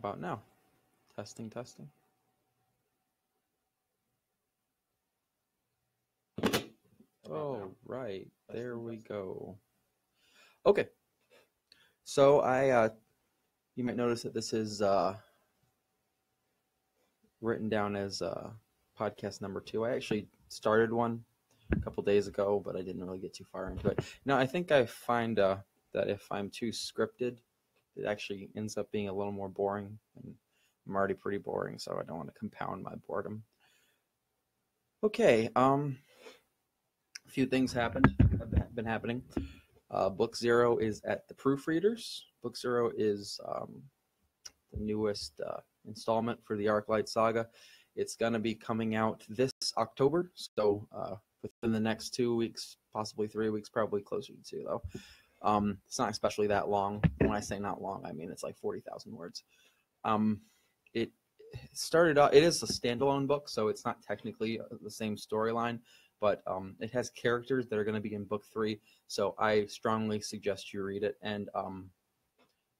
about now? Testing, testing. Oh, right. There we go. Okay. So I, uh, you might notice that this is uh, written down as uh, podcast number two. I actually started one a couple days ago, but I didn't really get too far into it. Now, I think I find uh, that if I'm too scripted, it actually ends up being a little more boring. And I'm already pretty boring, so I don't want to compound my boredom. Okay, um, a few things happened, have been happening. Uh, Book Zero is at the proofreaders. Book Zero is um, the newest uh, installment for the Arclight Saga. It's going to be coming out this October, so uh, within the next two weeks, possibly three weeks, probably closer to two though. Um, it's not especially that long. When I say not long, I mean it's like forty thousand words. Um, it started out. It is a standalone book, so it's not technically the same storyline, but um, it has characters that are going to be in book three. So I strongly suggest you read it, and um,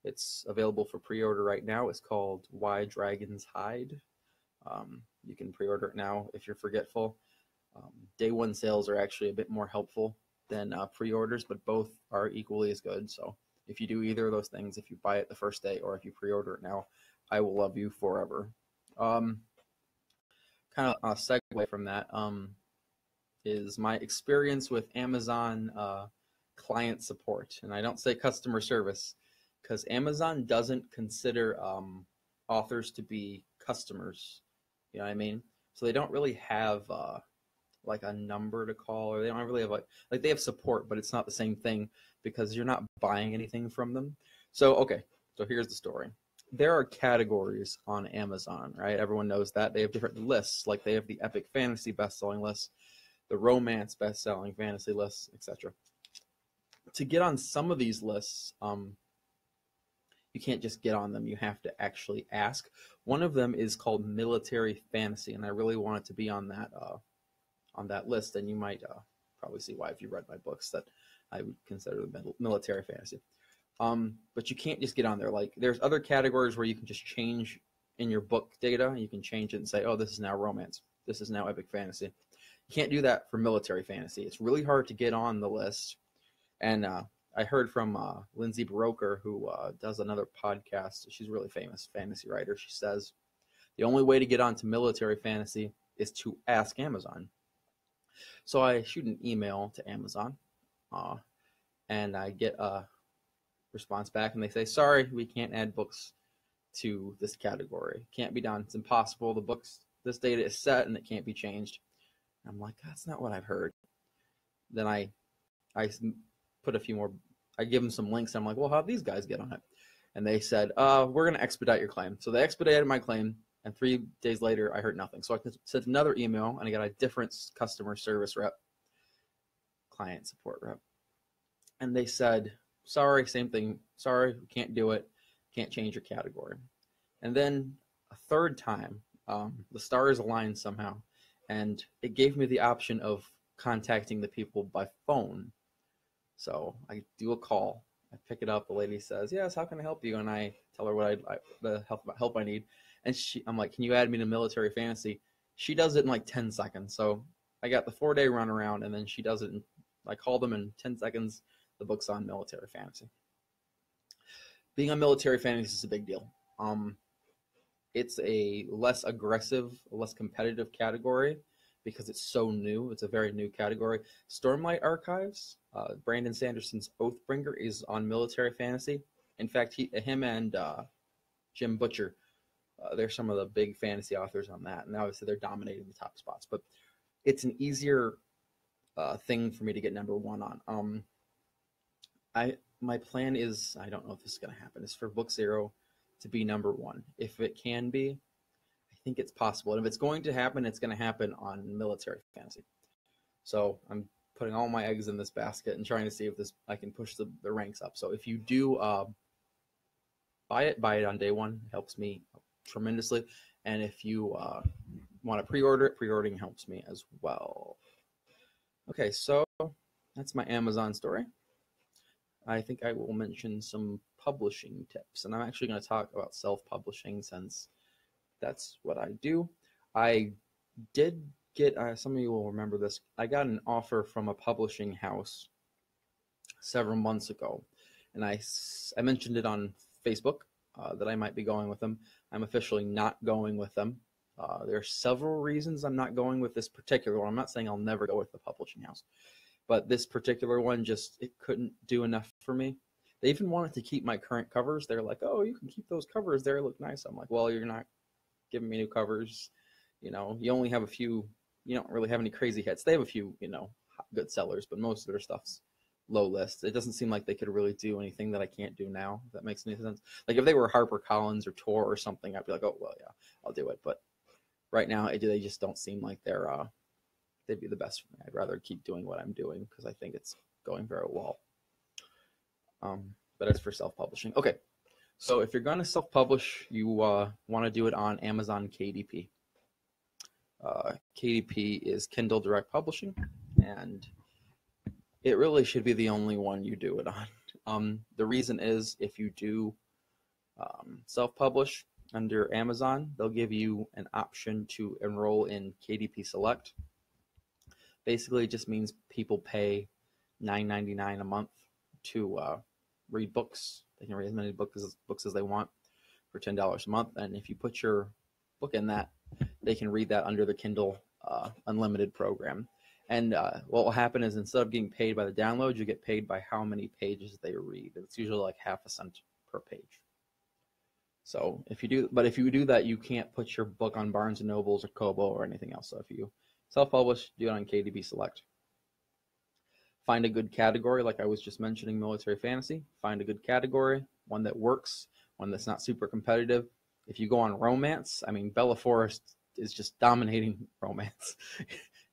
it's available for pre-order right now. It's called Why Dragons Hide. Um, you can pre-order it now if you're forgetful. Um, day one sales are actually a bit more helpful than uh, pre-orders, but both are equally as good. So if you do either of those things, if you buy it the first day or if you pre-order it now, I will love you forever. Um, kind of a segue from that um, is my experience with Amazon uh, client support, and I don't say customer service because Amazon doesn't consider um, authors to be customers. You know what I mean? So they don't really have uh, like a number to call, or they don't really have like like they have support, but it's not the same thing because you're not buying anything from them. So okay, so here's the story. There are categories on Amazon, right? Everyone knows that they have different lists. Like they have the epic fantasy best-selling list, the romance best-selling fantasy lists, etc. To get on some of these lists, um, you can't just get on them. You have to actually ask. One of them is called military fantasy, and I really wanted to be on that uh, on that list, and you might uh, probably see why if you read my books that I would consider the military fantasy. Um, but you can't just get on there. Like there's other categories where you can just change in your book data. You can change it and say, oh, this is now romance. This is now epic fantasy. You can't do that for military fantasy. It's really hard to get on the list. And uh, I heard from uh, Lindsay Buroker, who uh, does another podcast. She's really famous fantasy writer. She says the only way to get onto military fantasy is to ask Amazon. So I shoot an email to Amazon, uh, and I get a response back, and they say, "Sorry, we can't add books to this category. Can't be done. It's impossible. The books, this data is set, and it can't be changed." I'm like, "That's not what I've heard." Then I, I put a few more. I give them some links. I'm like, "Well, how these guys get on it?" And they said, uh, "We're going to expedite your claim." So they expedited my claim and three days later, I heard nothing. So I sent another email and I got a different customer service rep, client support rep. And they said, sorry, same thing. Sorry, we can't do it. Can't change your category. And then a third time, um, the stars aligned somehow. And it gave me the option of contacting the people by phone. So I do a call. I pick it up. The lady says, "Yes, how can I help you?" And I tell her what I, I the help help I need and she, I'm like, can you add me to military fantasy? She does it in like 10 seconds. So I got the four day run around, and then she does it. I call them in 10 seconds. The book's on military fantasy. Being on military fantasy is a big deal. Um, it's a less aggressive, less competitive category because it's so new. It's a very new category. Stormlight Archives, uh, Brandon Sanderson's Oathbringer is on military fantasy. In fact, he, him and uh, Jim Butcher uh, they're some of the big fantasy authors on that, and obviously they're dominating the top spots. But it's an easier uh, thing for me to get number one on. Um, I my plan is I don't know if this is going to happen. Is for Book Zero to be number one. If it can be, I think it's possible. And if it's going to happen, it's going to happen on military fantasy. So I'm putting all my eggs in this basket and trying to see if this I can push the, the ranks up. So if you do uh, buy it, buy it on day one. It helps me tremendously. And if you uh, want to pre-order it, pre-ordering helps me as well. Okay, so that's my Amazon story. I think I will mention some publishing tips. And I'm actually going to talk about self publishing since that's what I do. I did get, uh, some of you will remember this, I got an offer from a publishing house several months ago. And I, I mentioned it on Facebook uh, that I might be going with them. I'm officially not going with them. Uh, there are several reasons I'm not going with this particular one. I'm not saying I'll never go with the publishing house, but this particular one just it couldn't do enough for me. They even wanted to keep my current covers. They're like, "Oh, you can keep those covers. They look nice." I'm like, "Well, you're not giving me new covers. You know, you only have a few. You don't really have any crazy hits. They have a few, you know, good sellers, but most of their stuff's low list. It doesn't seem like they could really do anything that I can't do now. If that makes any sense. Like if they were Harper Collins or Tor or something, I'd be like, oh well, yeah, I'll do it. But right now, it, they just don't seem like they're uh, they'd be the best for me. I'd rather keep doing what I'm doing because I think it's going very well. Um, but as for self-publishing, okay. So if you're going to self-publish, you uh, want to do it on Amazon KDP. Uh, KDP is Kindle Direct Publishing, and it really should be the only one you do it on. Um, the reason is if you do um, self-publish under Amazon, they'll give you an option to enroll in KDP Select. Basically, it just means people pay $9.99 a month to uh, read books. They can read as many books as, books as they want for $10 a month. And if you put your book in that, they can read that under the Kindle uh, Unlimited program. And uh, what will happen is instead of getting paid by the download, you get paid by how many pages they read. It's usually like half a cent per page. So if you do, but if you do that, you can't put your book on Barnes and Nobles or Kobo or anything else. So if you self-publish, do it on KDP Select. Find a good category, like I was just mentioning, military fantasy. Find a good category, one that works, one that's not super competitive. If you go on romance, I mean, Bella Forrest is just dominating romance.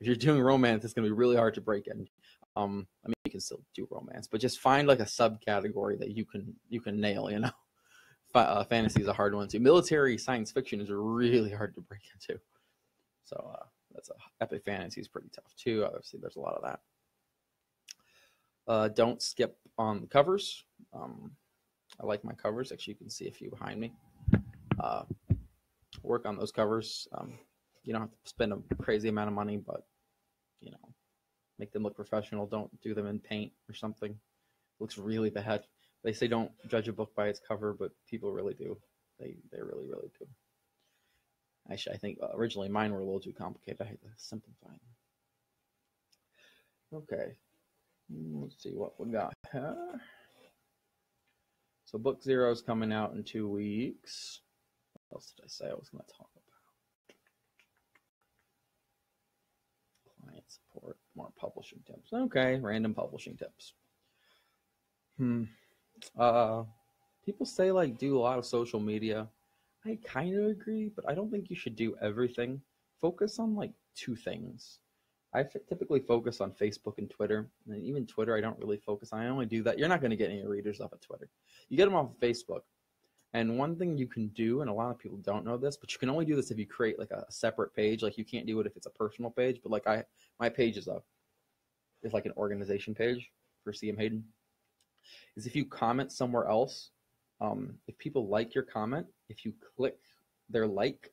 If you're doing romance, it's gonna be really hard to break in. Um, I mean, you can still do romance, but just find like a subcategory that you can you can nail. You know, uh, fantasy is a hard one too. Military science fiction is really hard to break into. So uh, that's a epic fantasy is pretty tough too. Obviously, there's a lot of that. Uh, don't skip on the covers. Um, I like my covers. Actually, you can see a few behind me. Uh, work on those covers. Um, you don't have to spend a crazy amount of money, but you know, make them look professional. Don't do them in paint or something. It looks really bad. They say don't judge a book by its cover, but people really do. They they really really do. Actually, I think uh, originally mine were a little too complicated. I had to simplify them. Okay, hmm, let's see what we got here. So book zero is coming out in two weeks. What else did I say I was going to talk Client support, more publishing tips. Okay, random publishing tips. Hmm. Uh, people say like do a lot of social media. I kind of agree, but I don't think you should do everything. Focus on like two things. I typically focus on Facebook and Twitter, and even Twitter I don't really focus on. I only do that. You're not going to get any readers off of Twitter. You get them off of Facebook. And one thing you can do, and a lot of people don't know this, but you can only do this if you create like a separate page. Like you can't do it if it's a personal page, but like I, my page is a, is like an organization page for CM Hayden. Is if you comment somewhere else, um, if people like your comment, if you click their like,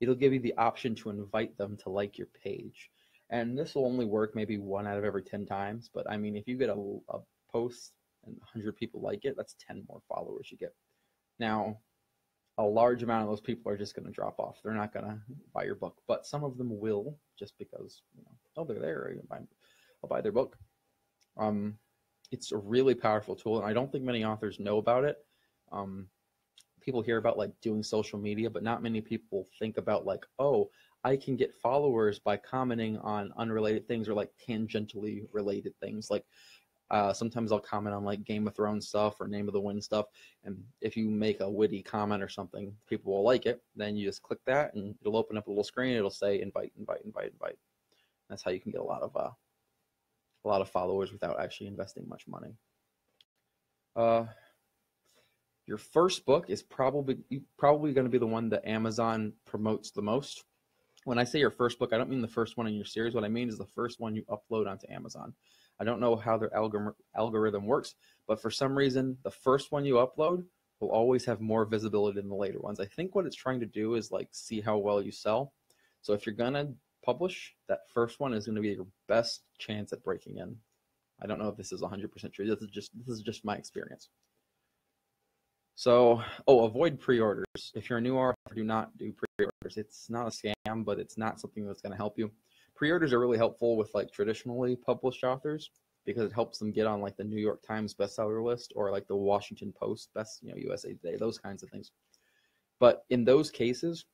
it'll give you the option to invite them to like your page. And this will only work maybe one out of every 10 times. But I mean, if you get a, a post and 100 people like it, that's 10 more followers you get. I'll a large amount of those people are just going to drop off. They're not going to buy your book, but some of them will just because, you know, oh, they're there. I'll buy their book. Um, it's a really powerful tool, and I don't think many authors know about it. Um, people hear about like doing social media, but not many people think about like, oh, I can get followers by commenting on unrelated things or like tangentially related things. Like uh, sometimes I'll comment on like Game of Thrones stuff or Name of the Wind stuff, and if you make a witty comment or something, people will like it. Then you just click that, and it'll open up a little screen. It'll say invite, invite, invite, invite. That's how you can get a lot of uh, a lot of followers without actually investing much money. Uh, your first book is probably probably going to be the one that Amazon promotes the most. when I say your first book, I don't mean the first one in your series. What I mean is the first one you upload onto Amazon. I don't know how their algorithm works, but for some reason, the first one you upload will always have more visibility than the later ones. I think what it's trying to do is like see how well you sell. So if you're gonna publish, that first one is gonna be your best chance at breaking in. I don't know if this is 100% true. This is just this is just my experience. So, oh, avoid pre-orders. If you're a new author, do not do pre-orders. It's not a scam, but it's not something that's going to help you. Pre-orders are really helpful with like traditionally published authors because it helps them get on like the New York Times bestseller list or like the Washington Post best, you know, USA Today, those kinds of things. But in those cases,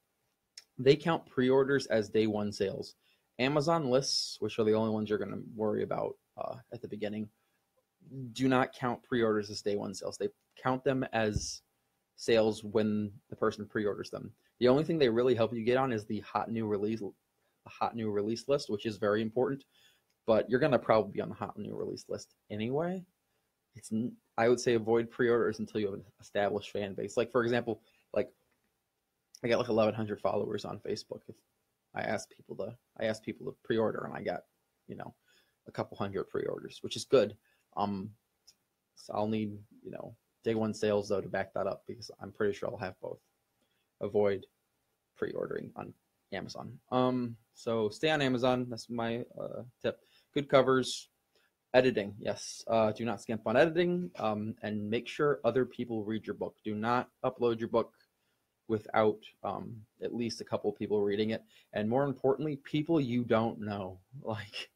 they count pre-orders as day one sales. Amazon lists, which are the only ones you're going to worry about uh, at the beginning, do not count pre-orders as day one sales. They count them as sales when the person pre-orders them. The only thing they really help you get on is the hot new release, the hot new release list, which is very important. But you're gonna probably be on the hot new release list anyway. It's I would say avoid pre-orders until you have an established fan base. Like for example, I got like 1,100 followers on Facebook. If I asked people to, I asked people to pre-order, and I got, you know, a couple hundred pre-orders, which is good. Um, so I'll need, you know, day one sales though to back that up because I'm pretty sure I'll have both. Avoid pre-ordering on Amazon. Um, so stay on Amazon. That's my uh, tip. Good covers, editing. Yes, uh, do not skimp on editing, um, and make sure other people read your book. Do not upload your book without um, at least a couple people reading it, and more importantly, people you don't know. Like,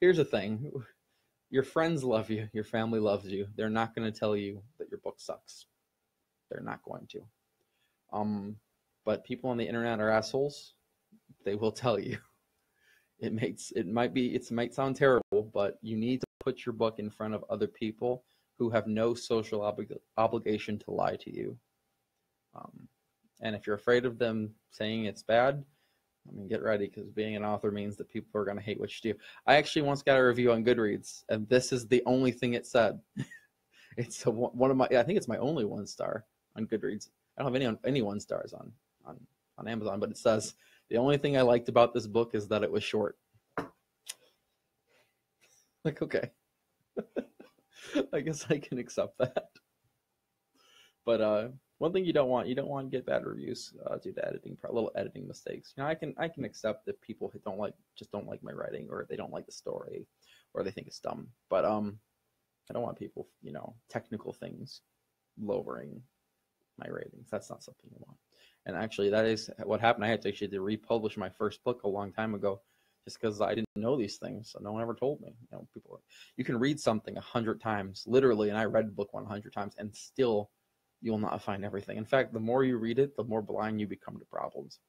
here's the thing: your friends love you, your family loves you. They're not going to tell you that your book sucks. They're not going to. Um, but people on the internet are assholes. They will tell you. It makes it might be it might sound terrible, but you need to put your book in front of other people who have no social oblig- obligation to lie to you. Um, and if you're afraid of them saying it's bad, I mean, get ready because being an author means that people are going to hate what you do. I actually once got a review on Goodreads, and this is the only thing it said. it's a, one of my, I think it's my only one star on Goodreads. I don't have any any one stars on on on Amazon, but it says the only thing I liked about this book is that it was short. like, okay, I guess I can accept that. But uh, one thing you don't want you don't want to get bad reviews uh, due to editing little editing mistakes. You know i can i can accept that people don't like just don't like my writing or they don't like the story or they think it's dumb. But um i don't want people you know technical things lowering my ratings. That's not something i want. And actually that is what happened. I had to actually to republish my first book a long time ago just because i didn't know these things. So no one ever told me. You know people you can read something a hundred times literally and i read the book 100 times and still you will not find everything. In fact, the more you read it, the more blind you become to problems.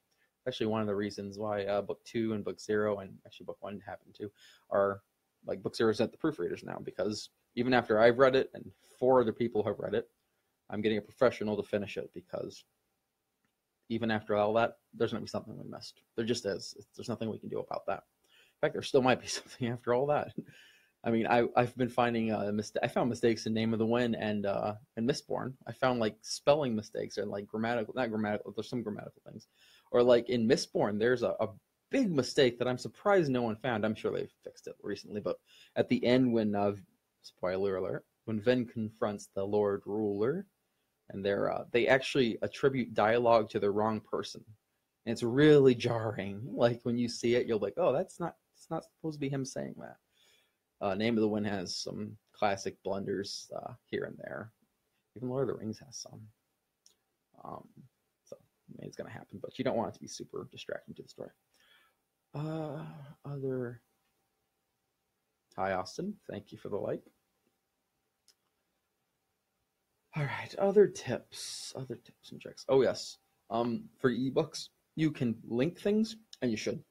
Actually, one of the reasons why uh, book two and book zero, and actually book one happened to, are like book zero is at the proofreaders now because even after I've read it and four other people have read it, I'm getting a professional to finish it because even after all that, there's going to be something we missed. There just is. There's nothing we can do about that. In fact, there still might be something after all that. I mean, I I've been finding uh, I found mistakes in Name of the Wind and uh and Mistborn. I found like spelling mistakes or like grammatical, not grammatical. There's some grammatical things, or like in Mistborn, there's a, a big mistake that I'm surprised no one found. I'm sure they fixed it recently, but at the end when uh, spoiler alert, when Vin confronts the Lord Ruler, and they're uh, they actually attribute dialogue to the wrong person, and it's really jarring. Like when you see it, you're like, oh, that's not it's not supposed to be him saying that. Uh, Name of the Wind has some classic blunders uh, here and there. Even Lord of the Rings has some. Um, so I mean, it's going to happen, but you don't want it to be super distracting to the story. Uh, other. Hi, Austin. Thank you for the like. All right, other tips, other tips and tricks. Oh yes, um, for ebooks, you can link things, and you should.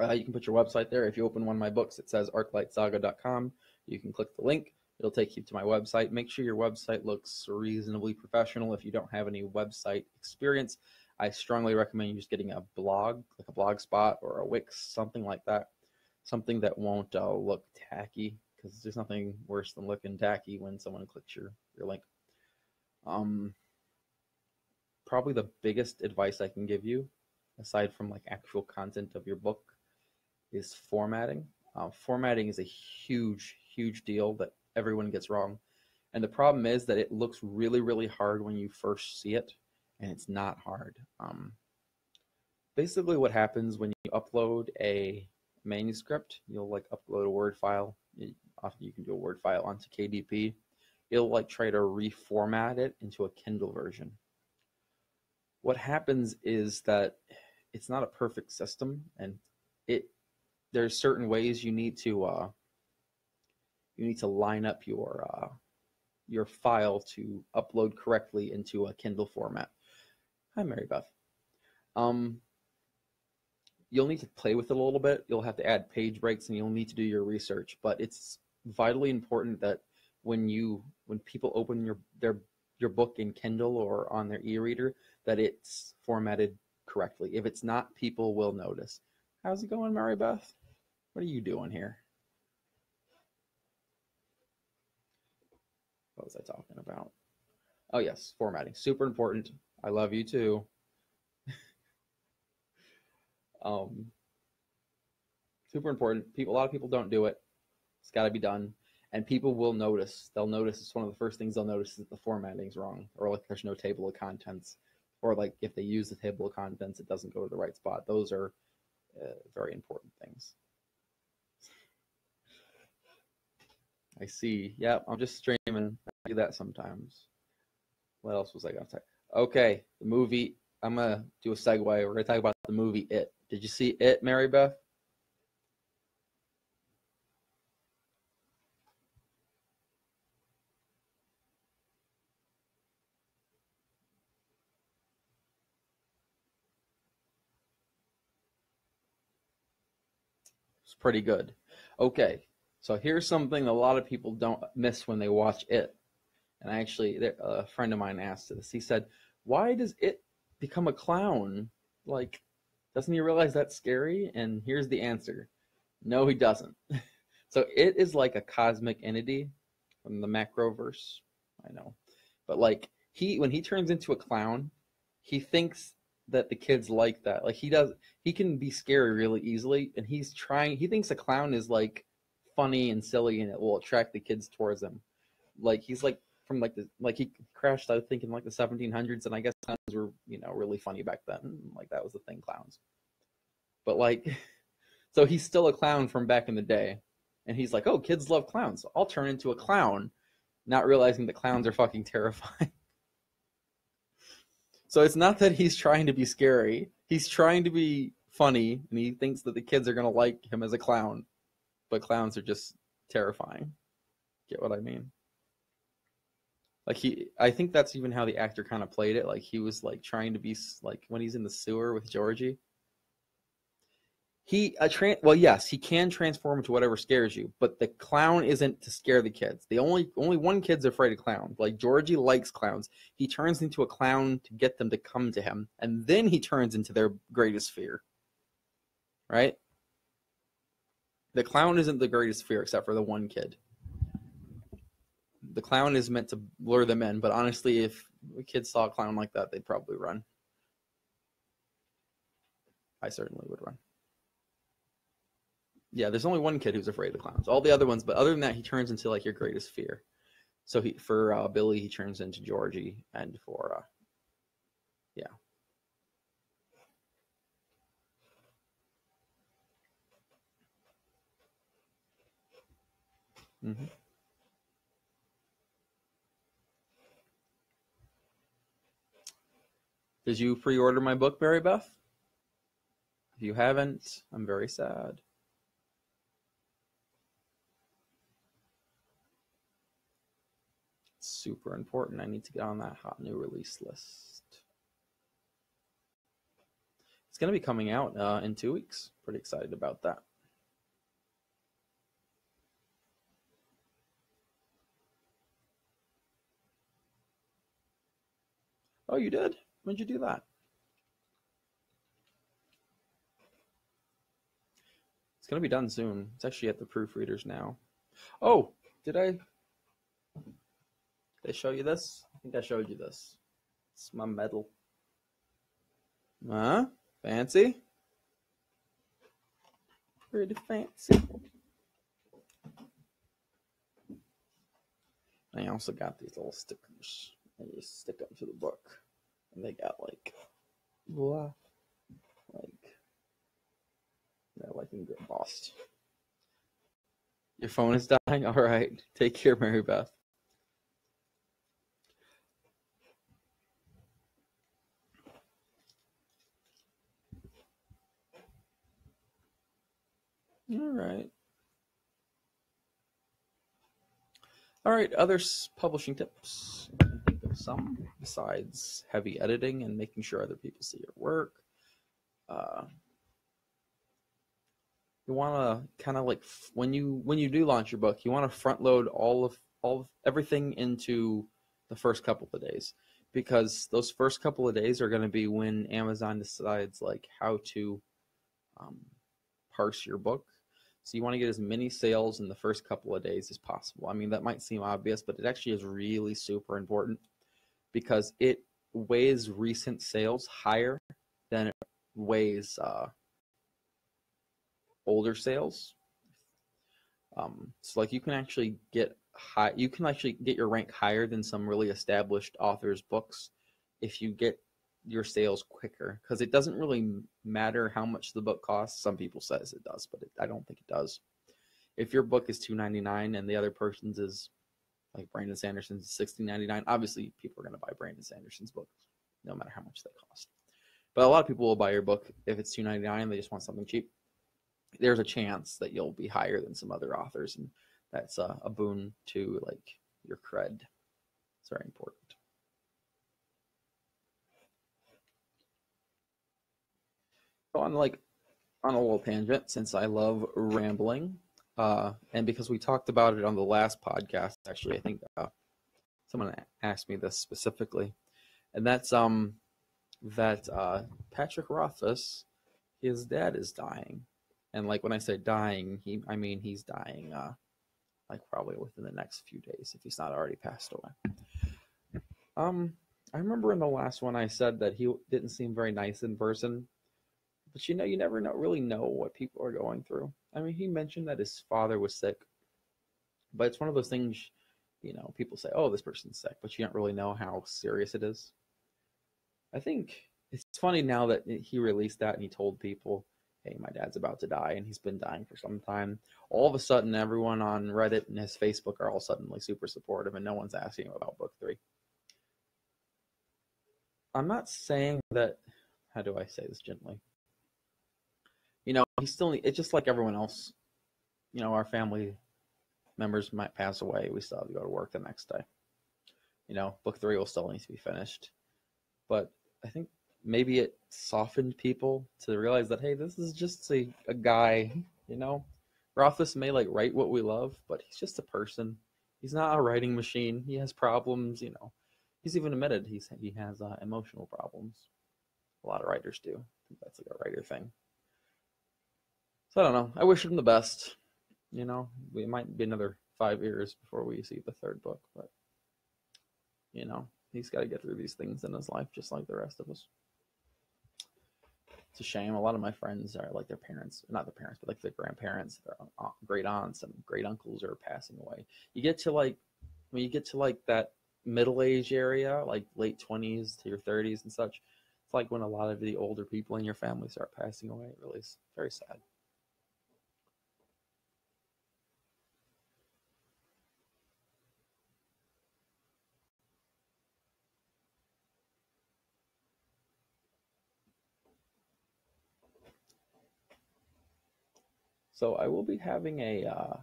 Uh, you can put your website there. If you open one of my books, it says arclightsaga.com. You can click the link. It'll take you to my website. Make sure your website looks reasonably professional. If you don't have any website experience, I strongly recommend you just getting a blog, like a blog spot or a Wix, something like that. Something that won't uh, look tacky, because there's nothing worse than looking tacky when someone clicks your, your link. Um, probably the biggest advice I can give you aside from like actual content of your book, is formatting. Uh, formatting is a huge, huge deal that everyone gets wrong. And the problem is that it looks really, really hard when you first see it, and it's not hard. Um, basically, what happens when you upload a manuscript, you'll like upload a Word file. often you can do a Word file onto KDP. It'll like try to reformat it into a Kindle version. What happens is that it's not a perfect system, and it there's certain ways you need to uh, you need to line up your uh, your file to upload correctly into a Kindle format. Hi, Mary Beth. Um, you'll need to play with it a little bit. You'll have to add page breaks and you'll need to do your research. But it's vitally important that when you when people open your their your book in Kindle or on their e-reader that it's formatted correctly. If it's not, people will notice. How's it going, Mary Beth? What are you doing here? What was I talking about? Oh yes, formatting. Super important. I love you too. um, super important. People, a lot of people don't do it. It's got to be done, and people will notice. They'll notice. It's one of the first things they'll notice is that the formatting's wrong, or like there's no table of contents, or like if they use the table of contents, it doesn't go to the right spot. Those are Uh, very important things. I see. Yep, I'm just streaming. I do that sometimes. What else was I gonna say? Okay, the movie. I'm gonna do a segue. We're gonna talk about the movie It. Did you see It, Mary Beth? It's pretty good. Okay, so here's something a lot of people don't miss when they watch it. And I actually, a friend of mine asked this. He said, "Why does it become a clown? Like, doesn't he realize that's scary?" And here's the answer: No, he doesn't. so it is like a cosmic entity from the macroverse. I know, but like he, when he turns into a clown, he thinks that the kids like that. Like he does, he can be scary really easily, and he's trying. He thinks a clown is like funny and silly, and it will attract the kids towards him. Like he's like from like the like he crashed I think in like the 1700s, and I guess clowns were you know really funny back then. Like that was the thing, clowns. But like, so he's still a clown from back in the day, and he's like, oh, kids love clowns. I'll turn into a clown, not realizing that clowns are fucking terrifying. so it's not that he's trying to be scary. He's trying to be funny, and he thinks that the kids are gonna like him as a clown, but clowns are just terrifying. Get what I mean? like he i think that's even how the actor kind of played it like he was like trying to be like when he's in the sewer with georgie he a tran well yes he can transform into whatever scares you but the clown isn't to scare the kids. The only only one kid's afraid of clowns. Like georgie likes clowns. He turns into a clown to get them to come to him and then he turns into their greatest fear. Right? The clown isn't the greatest fear except for the one kid. The clown is meant to lure them in, but honestly, if kids saw a clown like that, they'd probably run. I certainly would run. Yeah, there's only one kid who's afraid of clowns. All the other ones, but other than that, he turns into like your greatest fear. So he for uh, Billy, he turns into Georgie, and for uh, yeah. Mm-hmm. Did you pre-order my book, Mary Beth? If you haven't, I'm very sad. It's super important. I need to get on that hot new release list. It's going to be coming out uh, in two weeks. Pretty excited about that. Oh, you did? When'd you do that? It's gonna be done soon. It's actually at the proofreaders now. Oh, did I? I show you this? I think I showed you this. It's my medal. Huh? Fancy? Pretty fancy. I also got these little stickers. I just stick them to the book. And they got like, blah, like, they're like embossed. Your phone is dying? All right. Take care, Mary Beth. All right. All right, other publishing tips. I think of some besides heavy editing and making sure other people see your work. Uh, you want to kind of like when you when you do launch your book, you want to front load all of all of everything into the first couple of days because those first couple of days are going to be when Amazon decides like how to um, parse your book so you want to get as many sales in the first couple of days as possible. I mean, that might seem obvious, but it actually is really super important because it weighs recent sales higher than it weighs uh, older sales. Um, so like you can actually get high, you can actually get your rank higher than some really established authors' books if you get your sales quicker because it doesn't really matter how much the book costs. Some people says it does, but it, I don't think it does. If your book is two ninety nine and the other person's is like Brandon Sanderson's sixteen ninety nine, obviously people are going to buy Brandon Sanderson's book, no matter how much they cost. But a lot of people will buy your book if it's two ninety nine. They just want something cheap. There's a chance that you'll be higher than some other authors, and that's a, a boon to like your cred. It's very important. On like on a little tangent since I love rambling, uh, and because we talked about it on the last podcast. Actually, I think uh, someone asked me this specifically, and that's um that uh, Patrick Rothfuss, his dad is dying, and like when I say dying, he I mean he's dying uh like probably within the next few days if he's not already passed away. Um, I remember in the last one I said that he didn't seem very nice in person but you know, you never know, really know what people are going through. I mean, he mentioned that his father was sick, but it's one of those things, you know, people say, oh, this person's sick, but you don't really know how serious it is. I think it's funny now that he released that and he told people, hey, my dad's about to die and he's been dying for some time. All of a sudden, everyone on Reddit and his Facebook are all suddenly super supportive and no one's asking him about book three. I'm not saying that, how do I say this gently? He still it's just like everyone else. You know, our family members might pass away. We still have to go to work the next day. You know, book three will still need to be finished. But I think maybe it softened people to realize that hey, this is just a, a guy, you know. Rothfuss may like write what we love, but he's just a person. He's not a writing machine. He has problems, you know. He's even admitted he's he has uh, emotional problems. A lot of writers do. That's like a writer thing. So I don't know. I wish him the best. You know, we might be another five years before we see the third book, but you know, he's got to get through these things in his life just like the rest of us. It's a shame. A lot of my friends are like their parents, not their parents, but like their grandparents, their great aunts and great uncles are passing away. You get to like when you get to like that middle age area, like late twenties to your thirties and such. It's like when a lot of the older people in your family start passing away. It really is very sad. So I will be having a uh,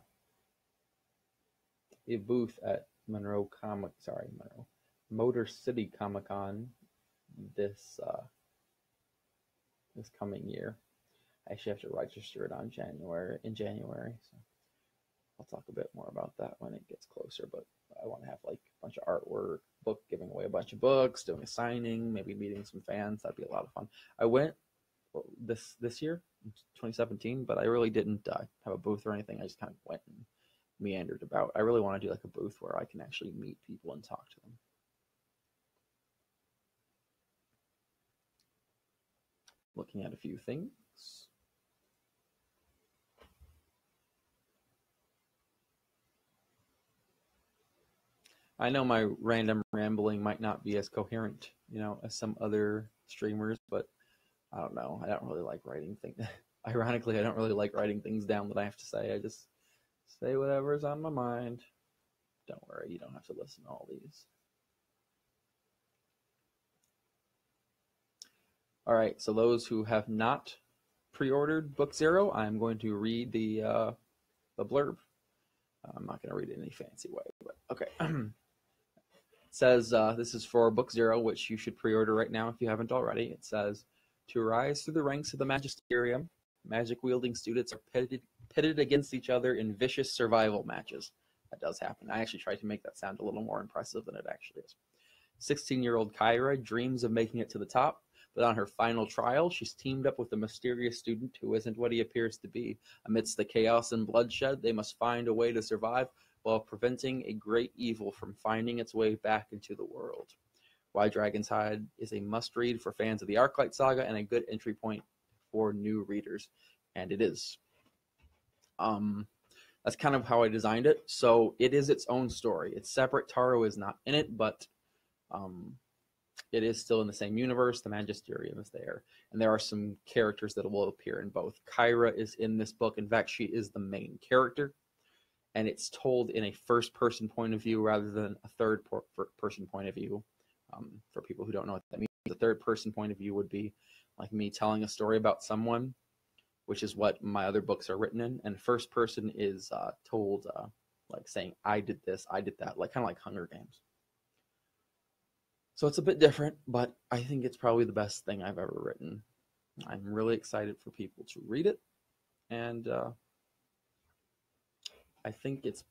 a booth at Monroe Comic, sorry, Monroe Motor City Comic Con this uh, this coming year. I actually have to register it on January in January, so I'll talk a bit more about that when it gets closer. But I want to have like a bunch of artwork, book giving away a bunch of books, doing a signing, maybe meeting some fans. That'd be a lot of fun. I went this this year, 2017, but I really didn't uh, have a booth or anything. I just kind of went and meandered about. I really want to do like a booth where I can actually meet people and talk to them. looking at a few things. I know my random rambling might not be as coherent, you know, as some other streamers, but I don't know. I don't really like writing things. Ironically, I don't really like writing things down that I have to say. I just say whatever's on my mind. Don't worry, you don't have to listen to all these. All right, so those who have not pre-ordered Book Zero, I'm going to read the uh, the blurb. I'm not going to read it in any fancy way, but okay. it says uh, this is for Book Zero, which you should pre-order right now if you haven't already. It says to rise through the ranks of the Magisterium, magic-wielding students are pitted pitted against each other in vicious survival matches. That does happen. I actually tried to make that sound a little more impressive than it actually is. 16-year-old Kyra dreams of making it to the top but on her final trial, she's teamed up with a mysterious student who isn't what he appears to be. Amidst the chaos and bloodshed, they must find a way to survive while preventing a great evil from finding its way back into the world. Why Dragon's Hide is a must read for fans of the Arclight saga and a good entry point for new readers. And it is. Um, that's kind of how I designed it. So it is its own story. It's separate. Taro is not in it, but um, it is still in the same universe. The Magisterium is there, and there are some characters that will appear in both. Kyra is in this book. In fact, she is the main character, and it's told in a first-person point of view rather than a third-person point of view. Um, for people who don't know what that means, the third-person point of view would be like me telling a story about someone, which is what my other books are written in, and first person is uh, told uh, like saying, "I did this, I did that," like kind of like Hunger Games. So it's a bit different, but I think it's probably the best thing I've ever written. I'm really excited for people to read it, and uh, I think it's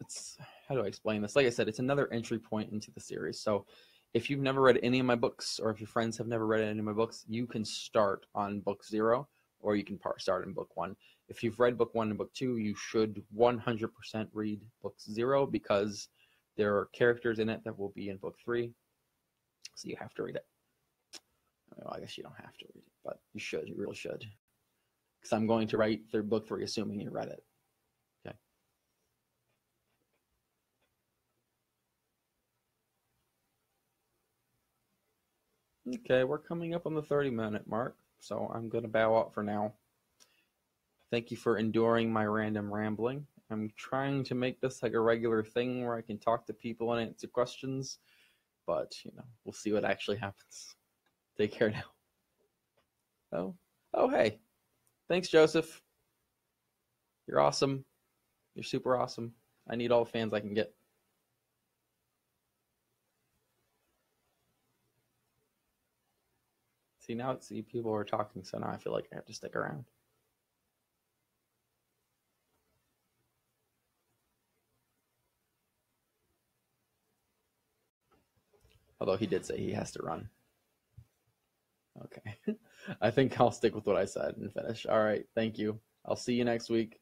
it's how do I explain this? Like I said, it's another entry point into the series. So if you've never read any of my books, or if your friends have never read any of my books, you can start on book zero, or you can start in book one. If you've read book one and book two, you should 100% read book zero because there are characters in it that will be in book three, so you have to read it. Well, I guess you don't have to read it, but you should. You really should. Because I'm going to write third book three, assuming you read it. Okay, we're coming up on the 30 minute mark, so I'm going to bow out for now. Thank you for enduring my random rambling. I'm trying to make this like a regular thing where I can talk to people and answer questions, but you know, we'll see what actually happens. Take care now. Oh, oh, hey. Thanks, Joseph. You're awesome. You're super awesome. I need all the fans I can get. See, now see people are talking, so now I feel like I have to stick around. Although he did say he has to run. Okay. I think I'll stick with what I said and finish. All right. Thank you. I'll see you next week.